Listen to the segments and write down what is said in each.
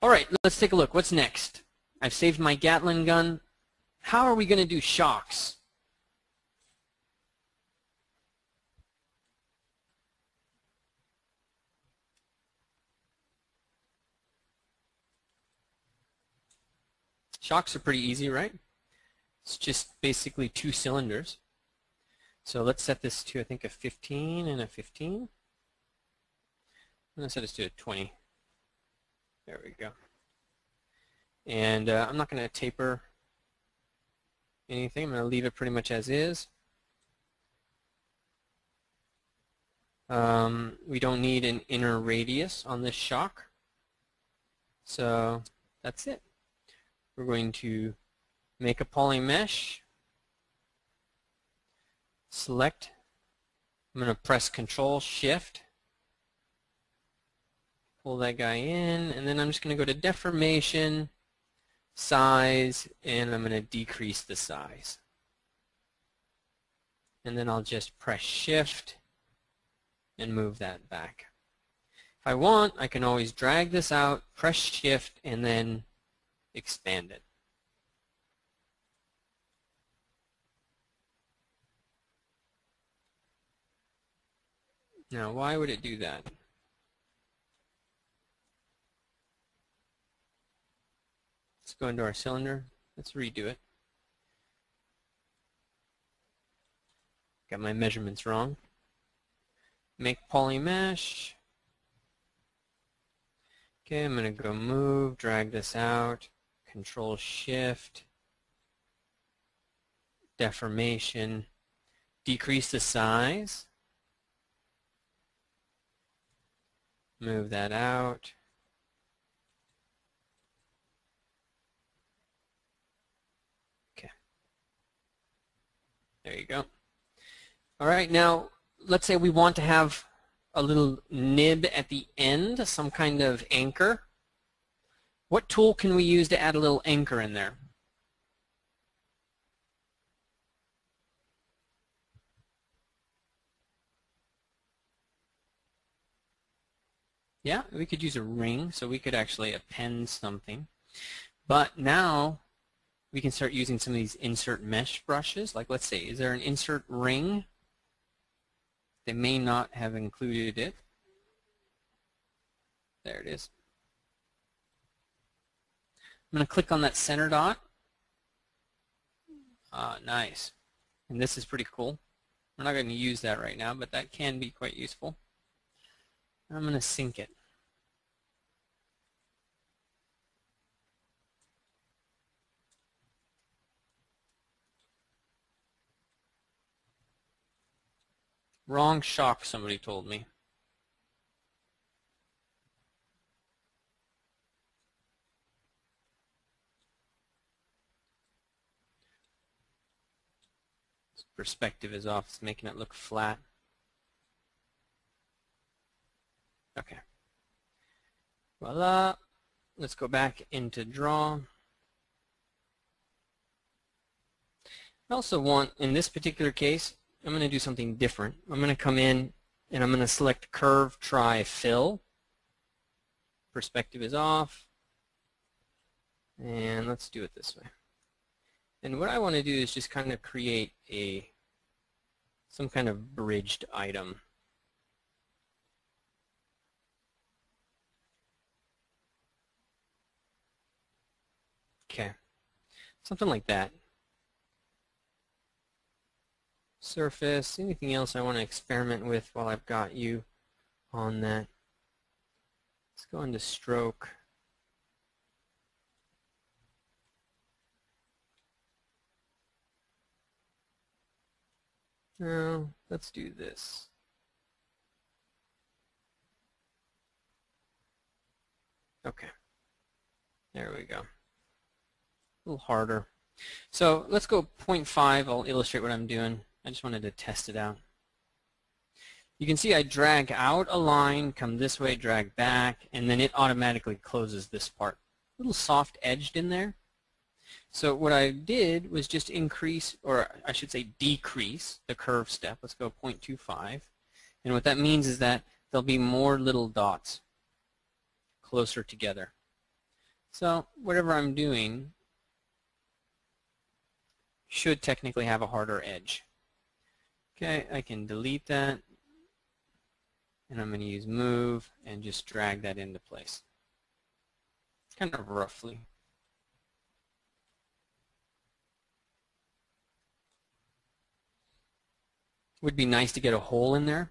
All right, let's take a look. What's next? I've saved my Gatling gun. How are we going to do shocks? Shocks are pretty easy, right? It's just basically two cylinders. So let's set this to, I think, a 15 and a 15. I'm going to set this to a 20. There we go. And uh, I'm not going to taper anything. I'm going to leave it pretty much as is. Um, we don't need an inner radius on this shock. So that's it. We're going to make a poly mesh, select, I'm going to press Control Shift, pull that guy in, and then I'm just going to go to deformation, size, and I'm going to decrease the size. And then I'll just press Shift and move that back. If I want, I can always drag this out, press Shift, and then expand it. Now, why would it do that? Go into our cylinder. Let's redo it. Got my measurements wrong. Make poly mesh. Okay, I'm going to go move, drag this out. Control Shift, deformation, decrease the size, move that out. Okay. There you go. All right, now let's say we want to have a little nib at the end, some kind of anchor. What tool can we use to add a little anchor in there? Yeah, we could use a ring, so we could actually append something. But now we can start using some of these insert mesh brushes. Like let's say, is there an insert ring? They may not have included it. There it is. I'm going to click on that center dot. Ah, nice. And this is pretty cool. We're not going to use that right now, but that can be quite useful. I'm going to sync it. Wrong shock, somebody told me. perspective is off. It's making it look flat. Okay. Voila. Let's go back into draw. I also want, in this particular case, I'm going to do something different. I'm going to come in and I'm going to select curve, Tri, fill. Perspective is off. And let's do it this way. And what I want to do is just kind of create a some kind of bridged item. Okay, something like that. Surface, anything else I want to experiment with while I've got you on that. Let's go into stroke. Now, let's do this. Okay. There we go. A little harder. So let's go 0.5. I'll illustrate what I'm doing. I just wanted to test it out. You can see I drag out a line, come this way, drag back, and then it automatically closes this part. A little soft edged in there. So what I did was just increase, or I should say decrease, the curve step. Let's go 0.25. And what that means is that there'll be more little dots closer together. So whatever I'm doing should technically have a harder edge. Okay, I can delete that and I'm going to use move and just drag that into place. Kind of roughly. Would be nice to get a hole in there.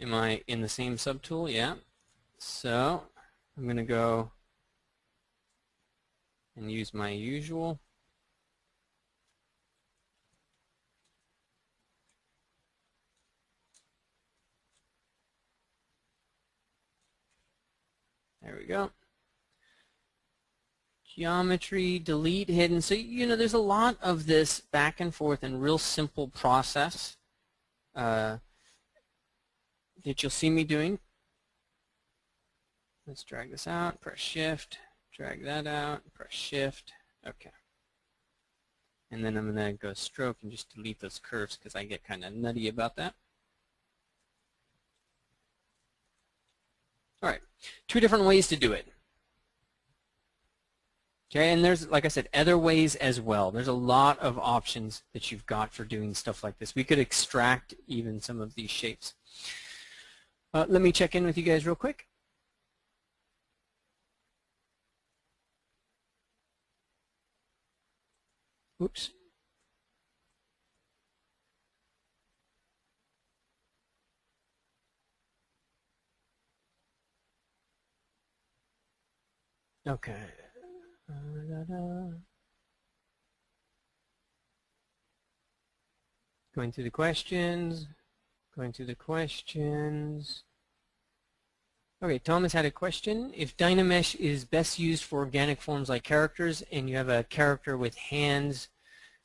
Am I in the same subtool? Yeah. So I'm going to go and use my usual. There we go. Geometry, delete, hidden. So, you know, there's a lot of this back and forth and real simple process uh, that you'll see me doing. Let's drag this out, press shift, drag that out, press shift. Okay. And then I'm going to go stroke and just delete those curves because I get kind of nutty about that. All right, two different ways to do it. Okay, and there's, like I said, other ways as well. There's a lot of options that you've got for doing stuff like this. We could extract even some of these shapes. Uh, let me check in with you guys real quick. Oops. Okay. Going through the questions. Going through the questions. Okay, Thomas had a question. If Dynamesh is best used for organic forms like characters and you have a character with hands,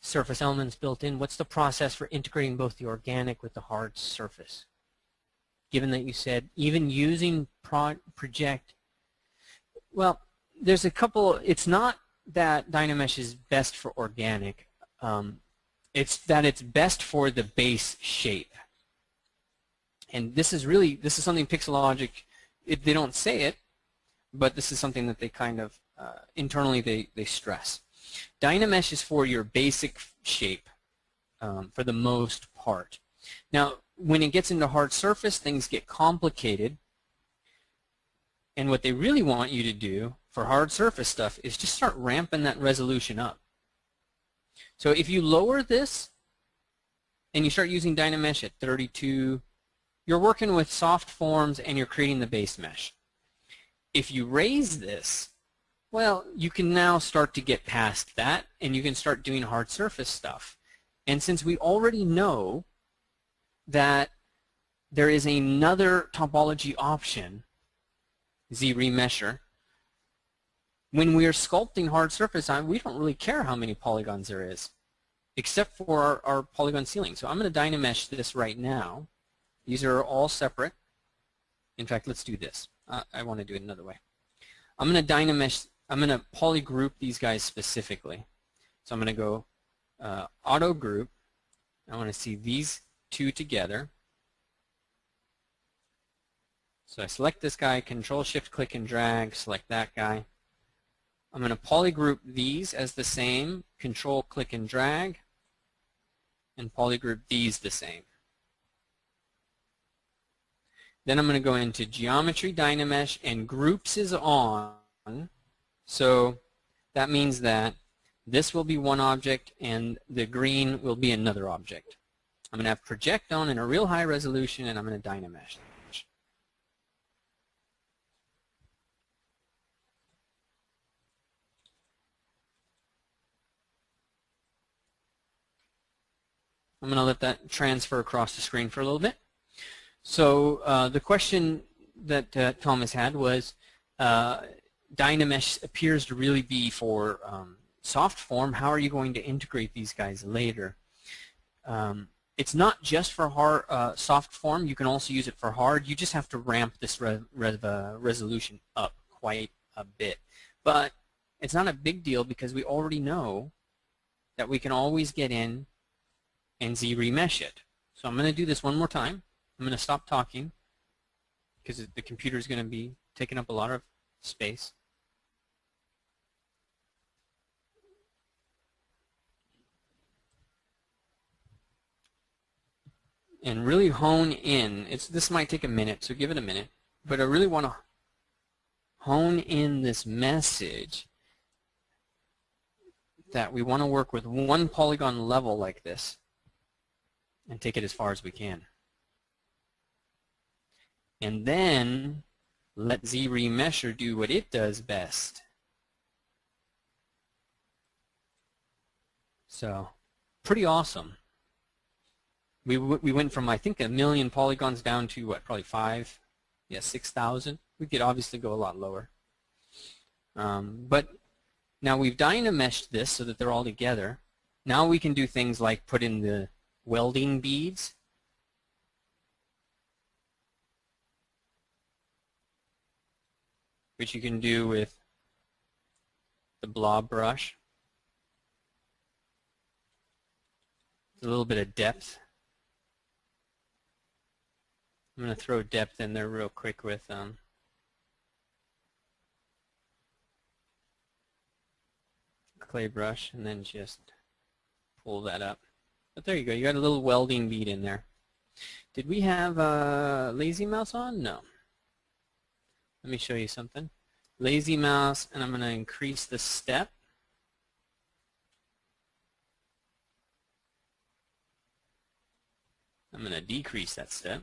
surface elements built in, what's the process for integrating both the organic with the hard surface? Given that you said even using pro project, well, there's a couple, it's not that Dynamesh is best for organic. Um, it's that it's best for the base shape. And this is really, this is something Pixologic, it, they don't say it, but this is something that they kind of, uh, internally they, they stress. Dynamesh is for your basic shape um, for the most part. Now, when it gets into hard surface, things get complicated. And what they really want you to do for hard surface stuff is just start ramping that resolution up. So if you lower this and you start using Dynamesh at 32, you're working with soft forms and you're creating the base mesh. If you raise this, well, you can now start to get past that and you can start doing hard surface stuff. And since we already know that there is another topology option, Z-remesher, when we are sculpting hard surface, we don't really care how many polygons there is, except for our, our polygon ceiling. So I'm going to Dynamesh this right now. These are all separate. In fact, let's do this. Uh, I want to do it another way. I'm going to Dynamesh, I'm going to polygroup these guys specifically. So I'm going to go uh, auto group. I want to see these two together. So I select this guy, control shift click and drag, select that guy. I'm going to polygroup these as the same, control click and drag, and polygroup these the same. Then I'm going to go into Geometry Dynamesh and Groups is on. So that means that this will be one object and the green will be another object. I'm going to have Project on in a real high resolution and I'm going to Dynamesh. I'm going to let that transfer across the screen for a little bit. So uh, the question that uh, Thomas had was, uh, Dynamesh appears to really be for um, soft form. How are you going to integrate these guys later? Um, it's not just for hard, uh, soft form. You can also use it for hard. You just have to ramp this re re uh, resolution up quite a bit. But it's not a big deal because we already know that we can always get in and Z remesh it. So I'm going to do this one more time. I'm going to stop talking, because the computer is going to be taking up a lot of space. And really hone in. It's This might take a minute, so give it a minute. But I really want to hone in this message that we want to work with one polygon level like this and take it as far as we can. And then let ZRemesher do what it does best. So, pretty awesome. We, we went from, I think, a million polygons down to, what, probably five? Yeah, 6,000. We could obviously go a lot lower. Um, but now we've dynameshed this so that they're all together. Now we can do things like put in the welding beads. Which you can do with the blob brush. a little bit of depth. I'm going to throw depth in there real quick with um, clay brush and then just pull that up. But there you go. You got a little welding bead in there. Did we have a lazy mouse on? No. Let me show you something. Lazy mouse, and I'm going to increase the step. I'm going to decrease that step.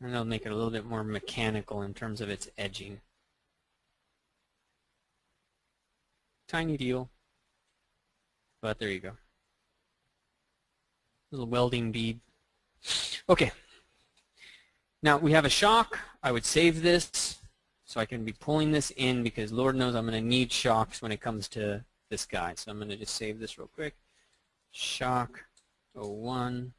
And it'll make it a little bit more mechanical in terms of its edging. Tiny deal. But there you go. Little welding bead. Okay. Now we have a shock. I would save this so I can be pulling this in because Lord knows I'm going to need shocks when it comes to this guy. So I'm going to just save this real quick. Shock 01